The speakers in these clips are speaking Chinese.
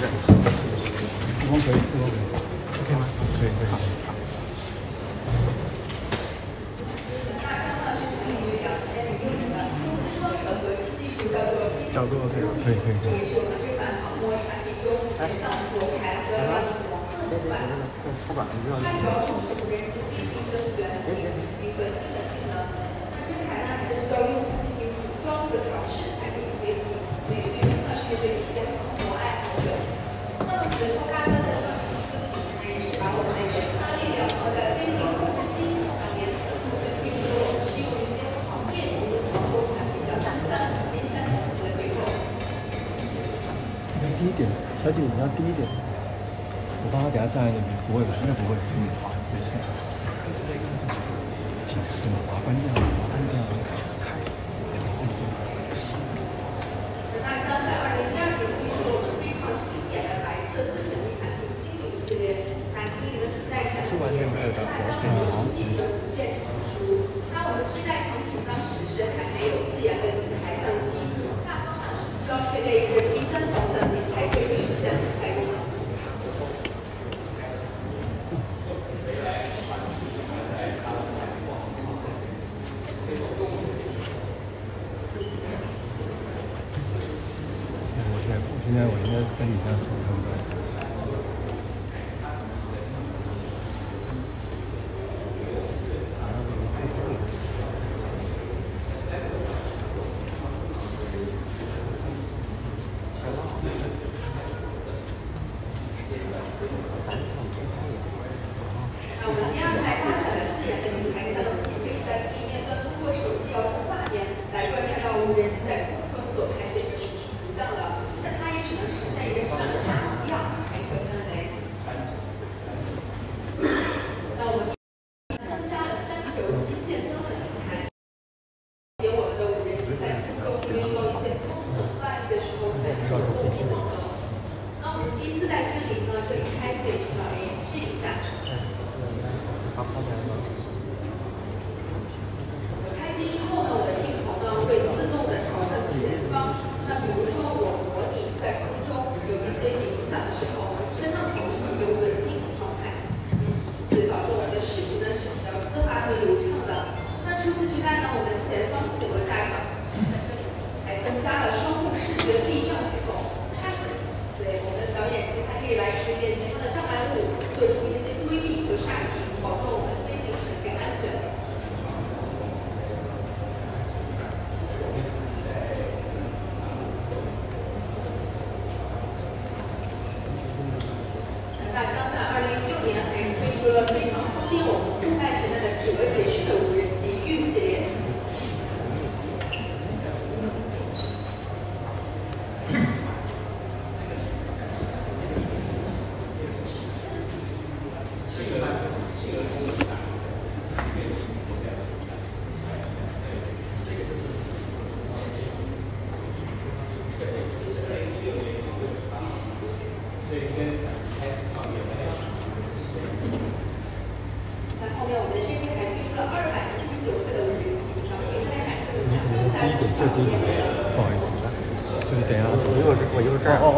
这光可以，这光可以，OK 吗？可以。可以。角度 OK 吗？可以。可以可以。后板不要那个。你低一点，小姐，你要低一点。我帮他给他站在那边，不会吧？应该不会。嗯，好，没事。其实对，把它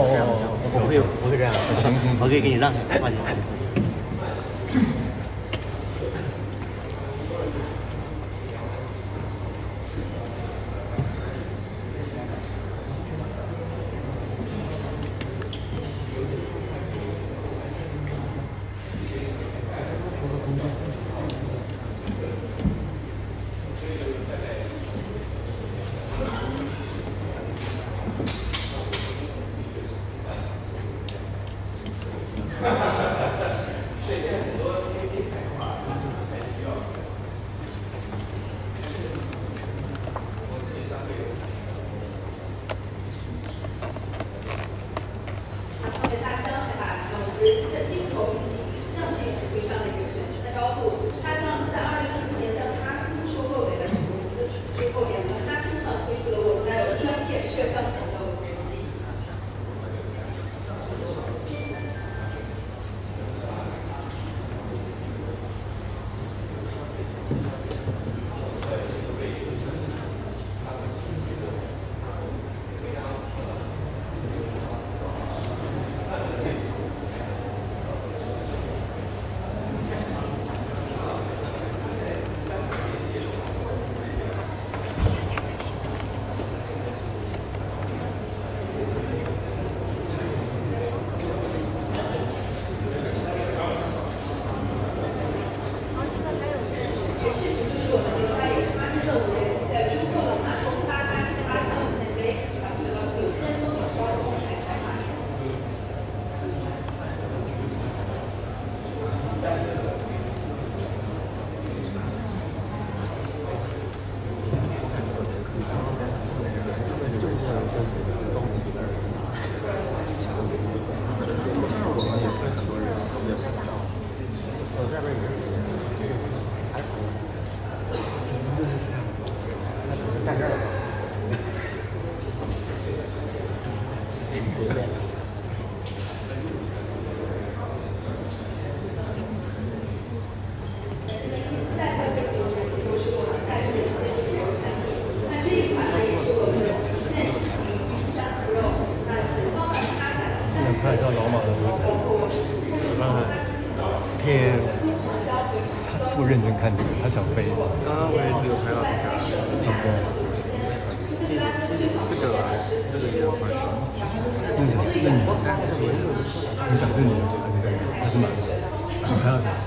哦，我会有，我会这样，我就给你让开，慢点。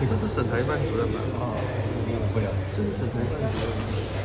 你这是省台办主任吗？啊，嗯，会啊。这是省台办主任？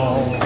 刚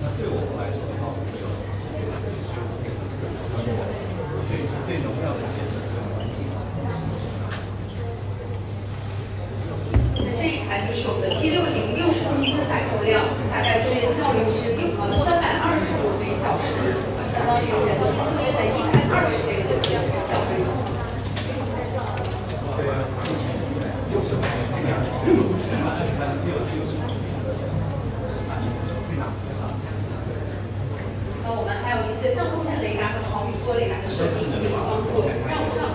那对我们来说的话，我们有这一台就是我们的 T 六零六十公斤的载重量，大概作业效率是六呃三百二十五每小时，相当于人力作业的一百二十倍左右这样的效率。那我们还有一些相控阵雷达和毫米波雷达的设定，可以帮助绕趟。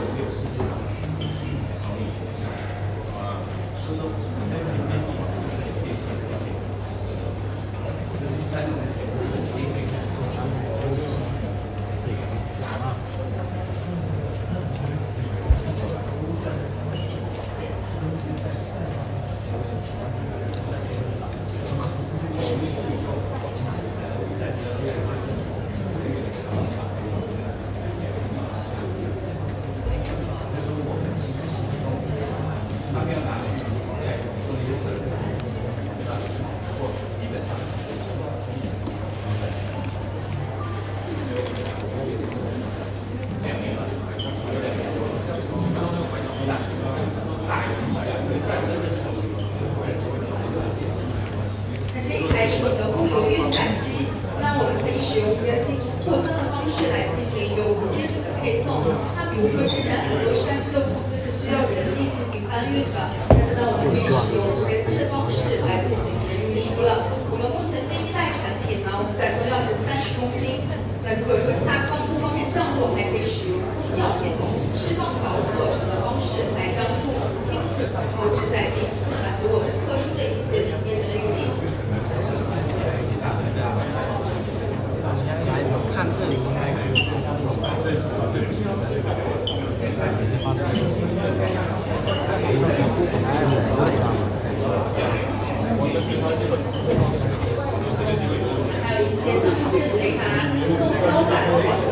使用无人机扩散的方式来进行有无接触的配送。那比如说之前很多山区的物资是需要人力进行搬运的，那现在我们可以使用无人机的方式来进行运输了。我们目前第一代产品呢，我们载重量是三十公斤。那如果说下方各方面降落，我们还可以使用空调系统释放保锁成的方式来将货物精准的抛掷在地，满足我们特殊的一些平面前的运输。看这里应该可以。还有一些像防止雷达、自动消感、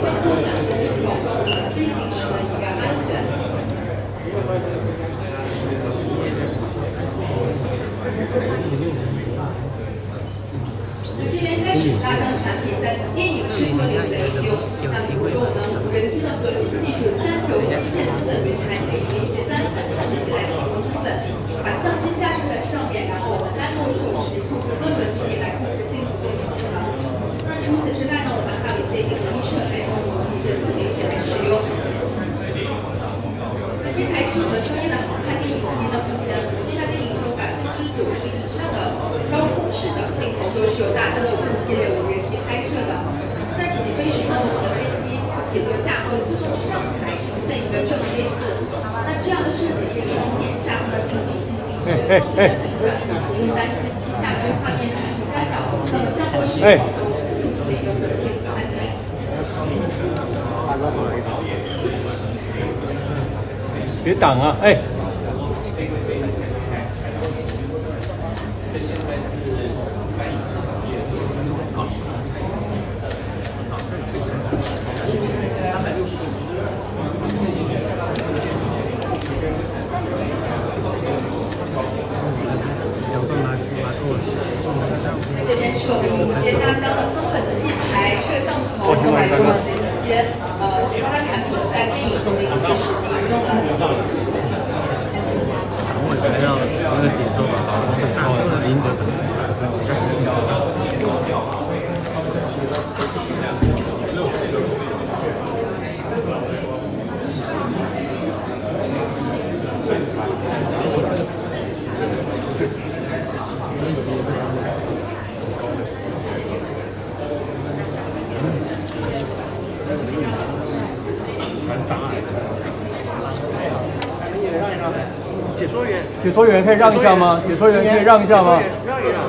像共享系统、飞行时的一个安全。那这边开始大疆产品在电影制作领域的应用，那比如说我们无人机的核心技术三轴机械资本云，还可以用一些单反相机来提供资本，把相机架设在上面，然后我们单手手持控制多轮就可以来控制镜头的运镜了。那除此之外呢，我们还有一些影机设备，我们可以在四面来使用。那这台是我们专业的航拍电影机呢，目前这台电影中百分之九十以上的高空视角镜头都是由大疆的五系列无人机拍摄的。在起飞时呢，我们的飞机起落架会自动上台，呈现一个正 A 字。那这样的设计可以方便下方的镜头进行悬空的旋转，不用担心旗下对画面产生干扰。那么降落时保证镜头的一个稳定和安全。别挡啊！哎，那这边是我们一些大疆的增本器材、摄像头，还有我们的一些呃其他的产品在电影中的一些实际应用了。我觉得要那个解说吧，看这个林子解说员，解说员可以让一下吗？解说员。可以让一下吗？让一让，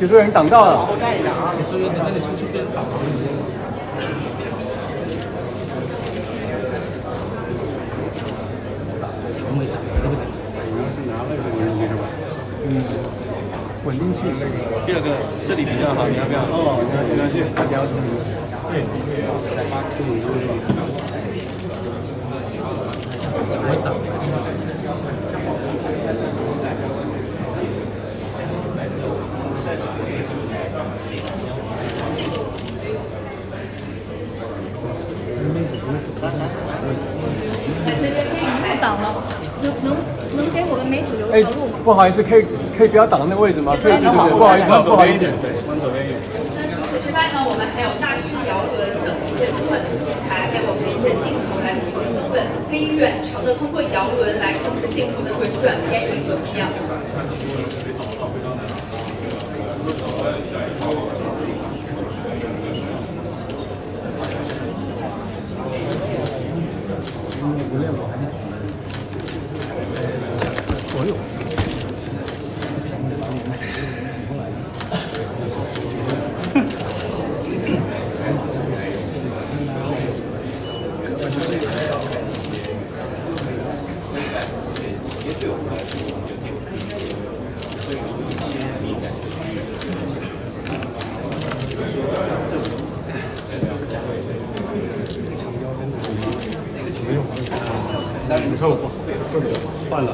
解说员挡到了。往后带一下啊。解说员，那你出去边挡。稳定器。第二个，这里比较好，你要不要？哦，你要去，你要去，大家注意。我会挡。那这边可以拍挡了，能能能给我们媒体留哎不好意思，可以可以不要挡那个位置吗？可以，对对对，不好意思，不好意思。往左边一点。那除此之外呢，我们还有大师摇轮等一些增稳的器材，为我们的一些镜头来提供增稳，可以远程的通过摇轮来控制镜头的滚转偏移和一样。你看我换了。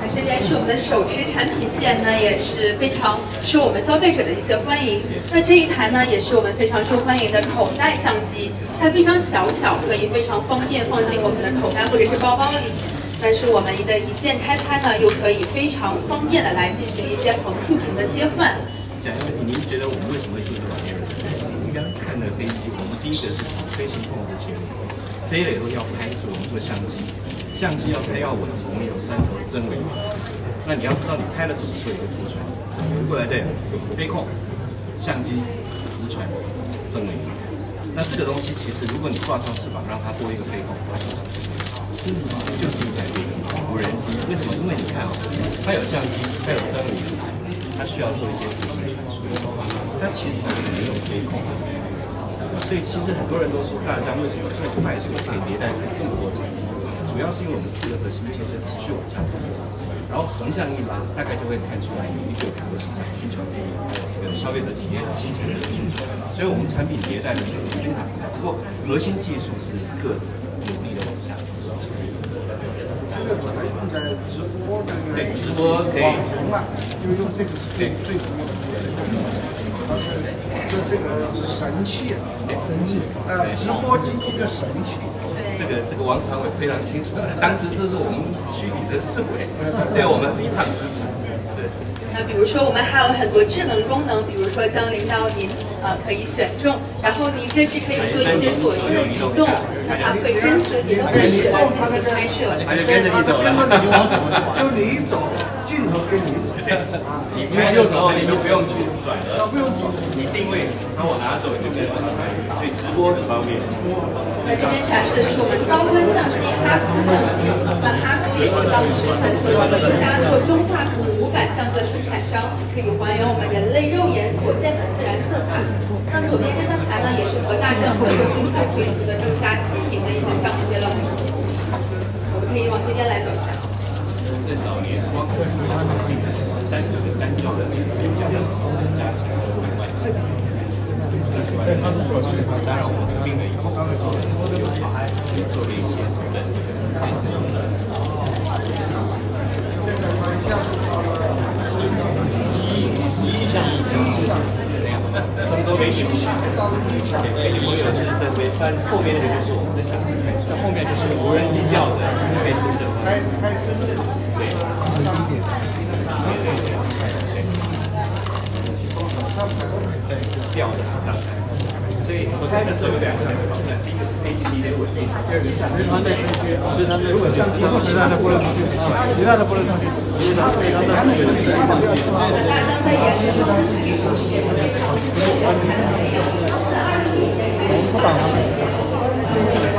那这边是我们的手持产品线呢，也是非常受我们消费者的一些欢迎。那这一台呢，也是我们非常受欢迎的口袋相机，它非常小巧，可以非常方便放进我们的口袋或者是包包里。但是我们的一键开拍呢，又可以非常方便的来进行一些横竖屏的切换。讲一个问题，您觉得我们为什么会做这玩意儿？您刚刚看的飞机，我们第一个是从飞行控制切入，飞了以后要拍，所以我们做相机，相机要拍要稳，我们有三头真尾。那你要知道你拍的什么时候有一个图传，回过来的飞控、相机、图传、真尾。那这个东西其实，如果你挂上翅膀，让它多一个飞控，它就是就是一台飞机，无人机。为什么？因为你看啊，它有相机，它有真尾，它需要做一些图形传输，它其实没有飞控。所以其实很多人都说，大疆为什么这么快速可以迭代出这么多产品？主要是因为我们四个核心其实持续往下，然后横向一拉，大概就会看出来有一个符合市场需求的一个消费者体验形成的需求。所以我们产品迭代的速度非常快，不过核心技术是各自努力的往下去走。这个本来用在直播这个对，直播可以网红啊，就用这个是最最主要的。它是这这个是神器，神器，呃，直播经济的神器。这个这个王常委非常清楚，当时这是我们区里的市委，对我们非常支持。对。那比如说，我们还有很多智能功能，比如说将领导您啊可以选中，然后您这是可以做一些左右的移动，那它会跟随您的位置来进行拍摄。他就跟着你走了，就你走，镜头跟你你拍的时候你就不用去转了，不用转，你定位那我拿走你就跟着他拍，对直播很方便。那这边展示的是我们高温相机哈苏相机，那哈苏也是当时全球第一家做中画幅无感相机的生产商，可以还原我们人类肉眼所见的自然色彩。那左边这三台呢，也是和大疆合作中画推出的更加亲民的一些相机了。我们可以往这边来走一下。更早年光是单独的单焦的这个加加起来五百万。当然，我们并了以后，有做了一些成本。他们都给你们，给你们有是在微翻后面那个就是我们的相机，这后面就是无人机吊的，可以深圳。所以我开的时候有两个保证，第一个是飞机的稳定，第二个是相机的所以它如果相机不其他的不能上去，其他的不能上去，其他非常的安全。大疆在研制中也是也非常完全的没有，自二零一年元。他